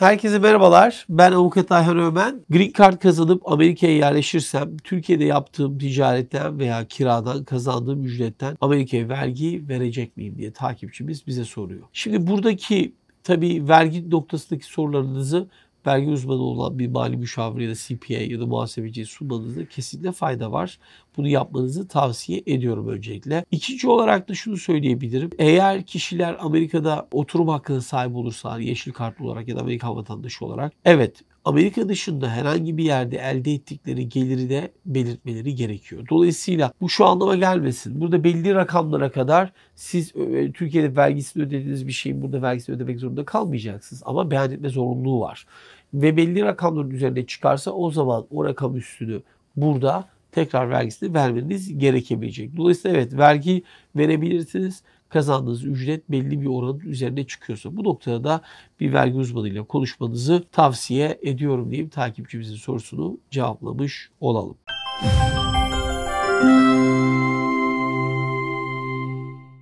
Herkese merhabalar. Ben avukat Ayhan Ömen. Green Card kazanıp Amerika'ya yerleşirsem Türkiye'de yaptığım ticaretten veya kiradan kazandığım ücretten Amerika'ya vergi verecek miyim diye takipçimiz bize soruyor. Şimdi buradaki tabii vergi noktasındaki sorularınızı vergi uzmanı olan bir mali müşavir ya da CPA ya da muhasebeciye sunmanızda kesinlikle fayda var. Bunu yapmanızı tavsiye ediyorum öncelikle. İkinci olarak da şunu söyleyebilirim. Eğer kişiler Amerika'da oturum hakkına sahip olursa yeşil kartlı olarak ya da Amerikan vatandaşı olarak evet Amerika dışında herhangi bir yerde elde ettikleri geliri de belirtmeleri gerekiyor. Dolayısıyla bu şu anlama gelmesin. Burada belli rakamlara kadar siz e, Türkiye'de vergisini ödediğiniz bir şeyin burada vergisini ödemek zorunda kalmayacaksınız. Ama beyan etme zorunluluğu var. Ve belli rakamların üzerinde çıkarsa o zaman o rakam üstünü burada tekrar vergisini vermeniz gerekebilecek. Dolayısıyla evet vergi verebilirsiniz. Kazandığınız ücret belli bir oranın üzerinde çıkıyorsa bu noktada da bir vergi uzmanıyla konuşmanızı tavsiye ediyorum diyeyim takipçimizin sorusunu cevaplamış olalım.